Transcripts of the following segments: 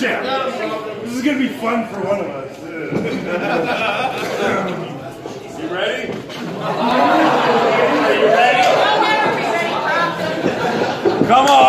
chat. This is gonna be fun for one of us. you ready? Are you ready? Come on.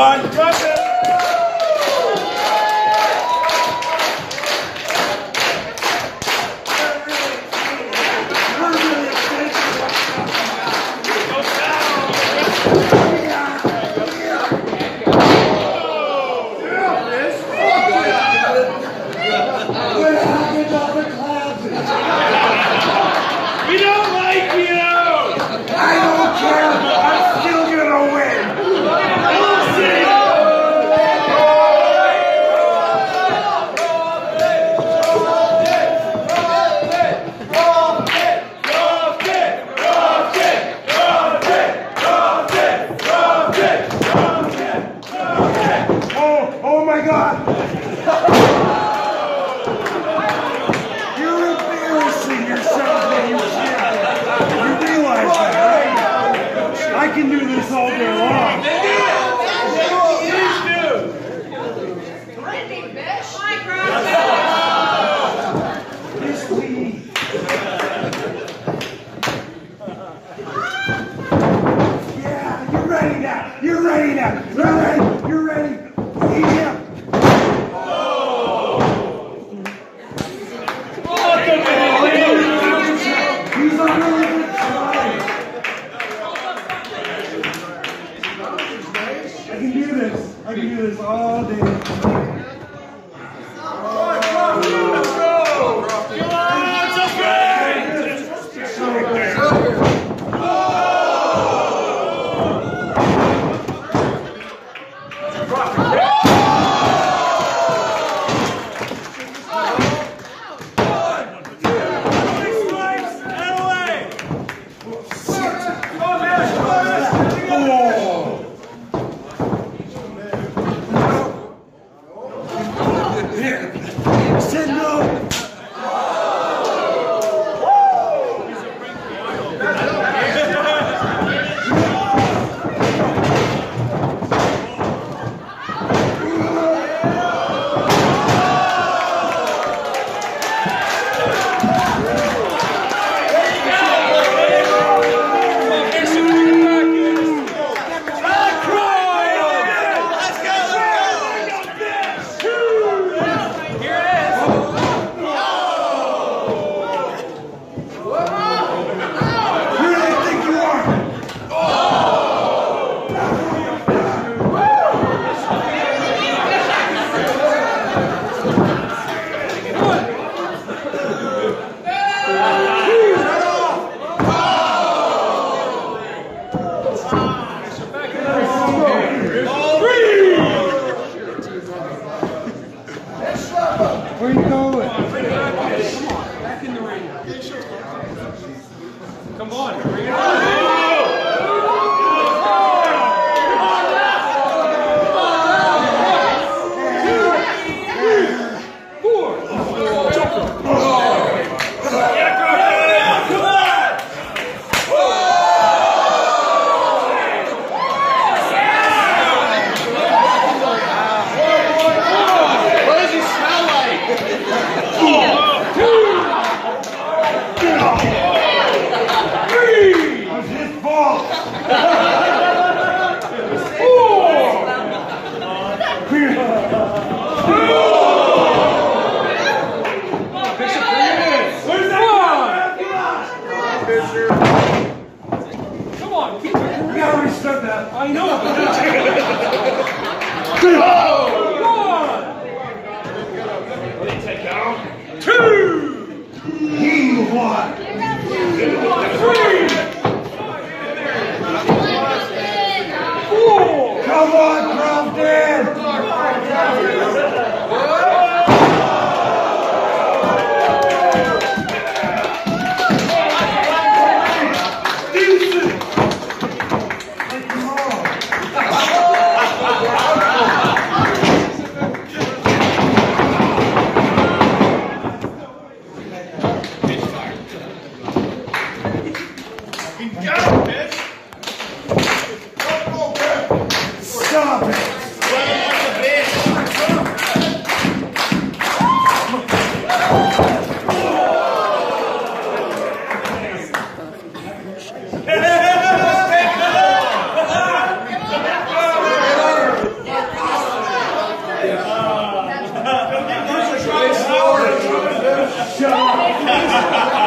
Shut up.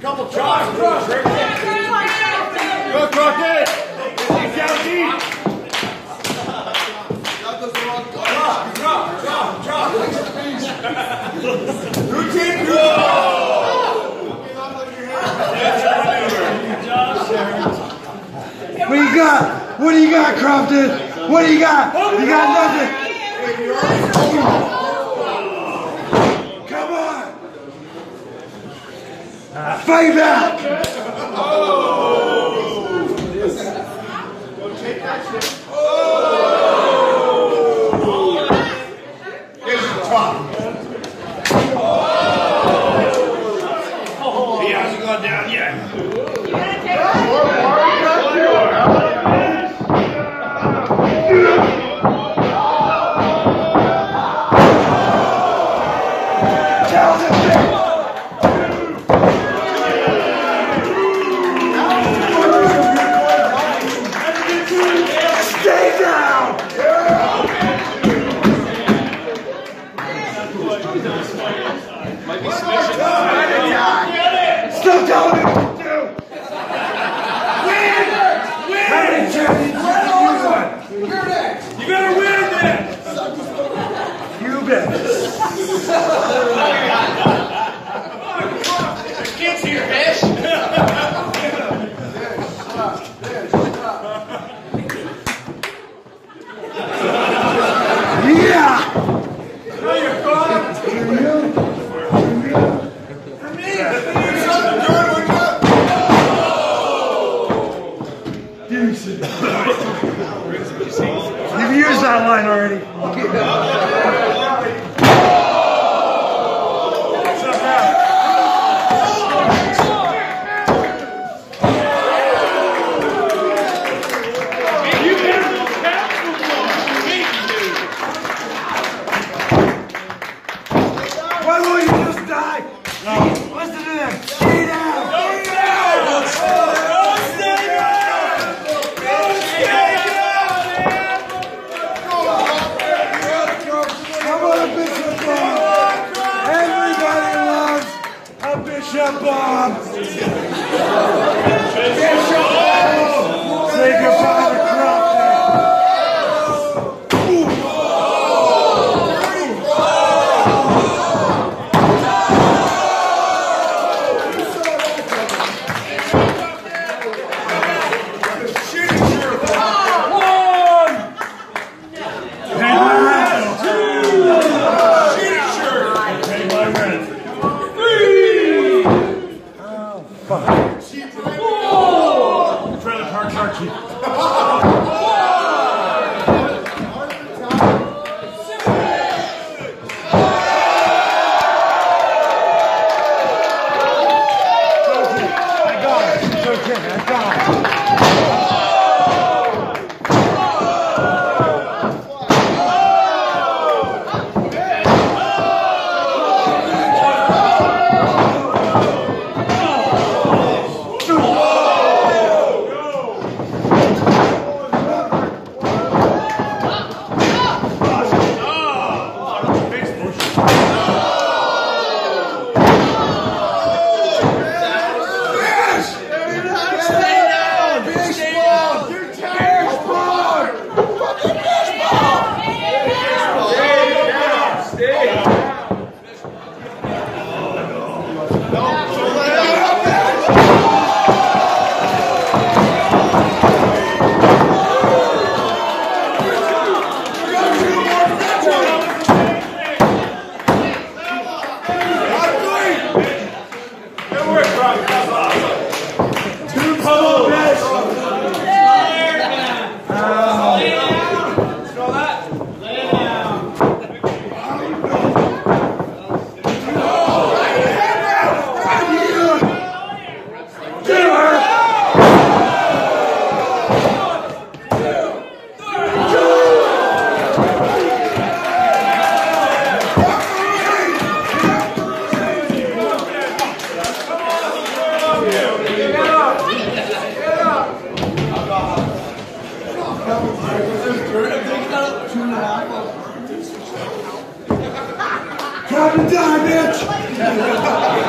Couple drops. Go, Crockett. Down deep. Drop, drop, drop, drop. Routine, What do you got? What do you got, Krofton? What do you got? You got nothing. Come on. Fight Stop telling me to do! Hey, Jerry, you won. You better win then. You bet. Kids here, Fish. Yeah! Tampa! Time to die, bitch!